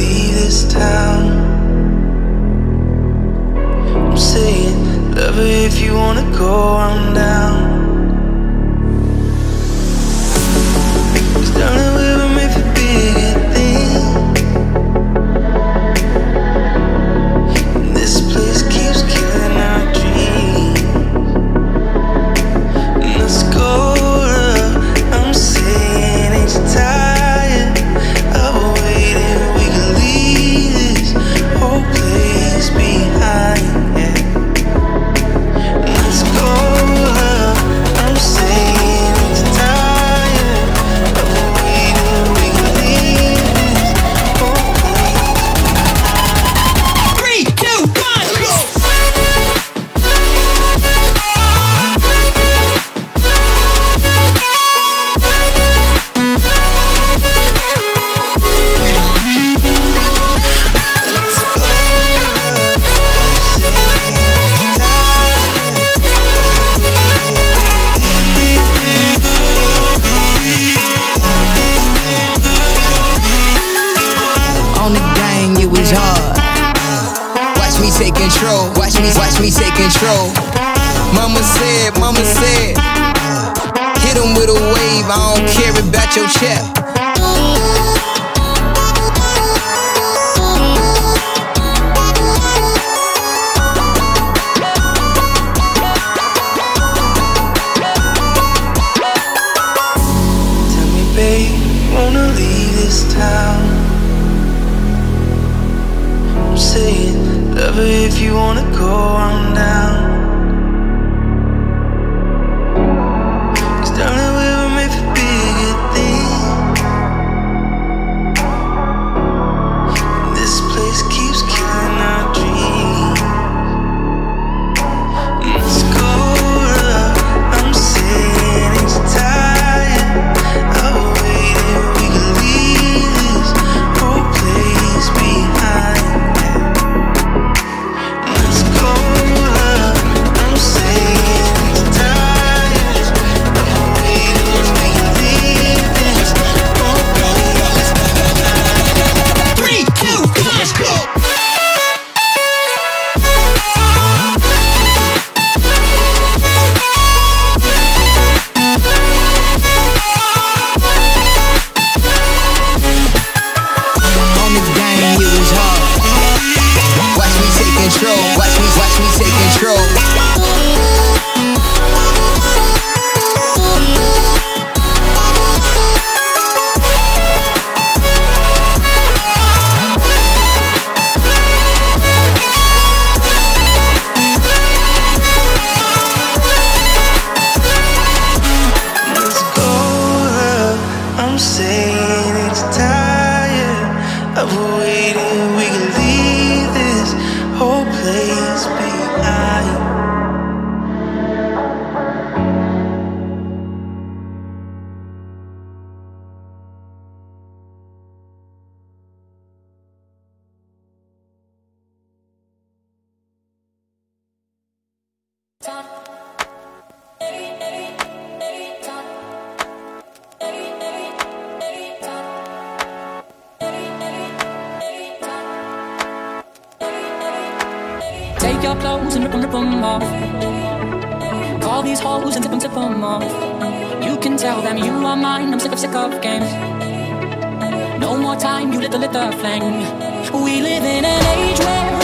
leave this town. I'm saying, love her if you wanna go, I'm down. Control. Watch me, watch me take control. Mama said, mama said, hit him with a wave. I don't care about your check. If you wanna go, I'm down. Me Take your clothes and rip them, rip them off. Call these hoes and tip them, tip them off. You can tell them you are mine. I'm sick of, sick of games. No more time, you lit the, lit the flame. We live in an age where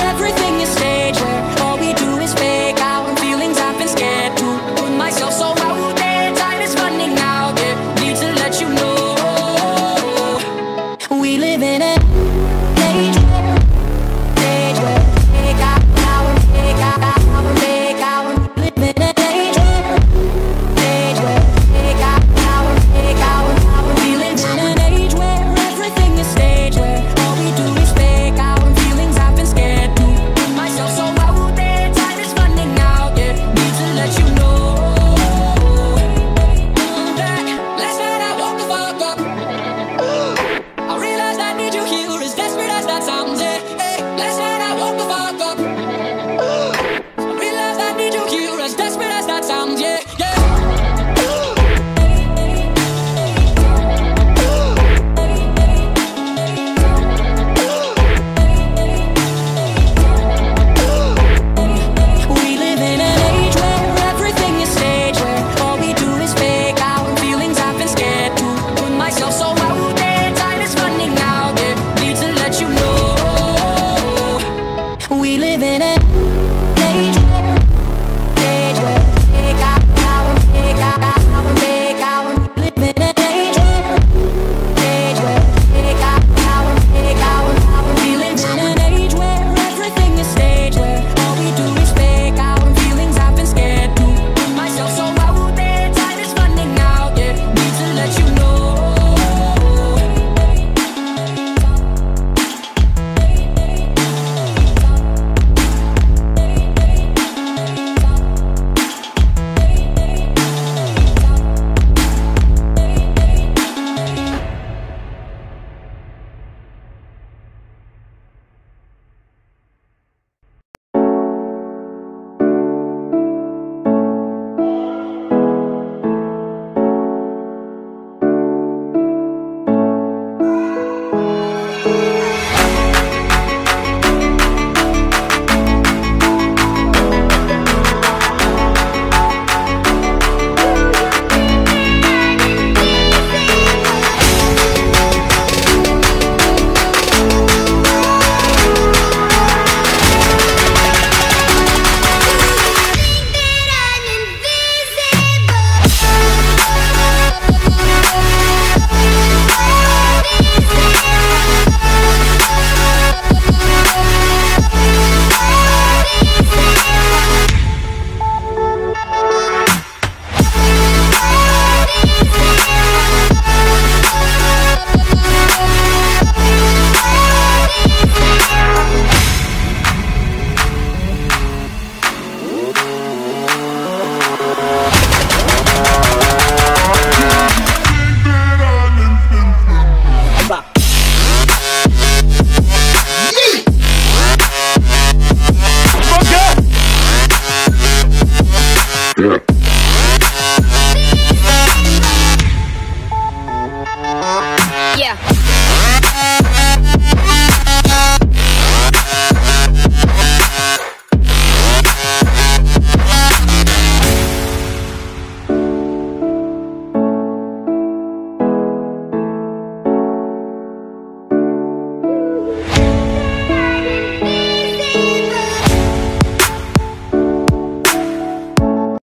Yeah.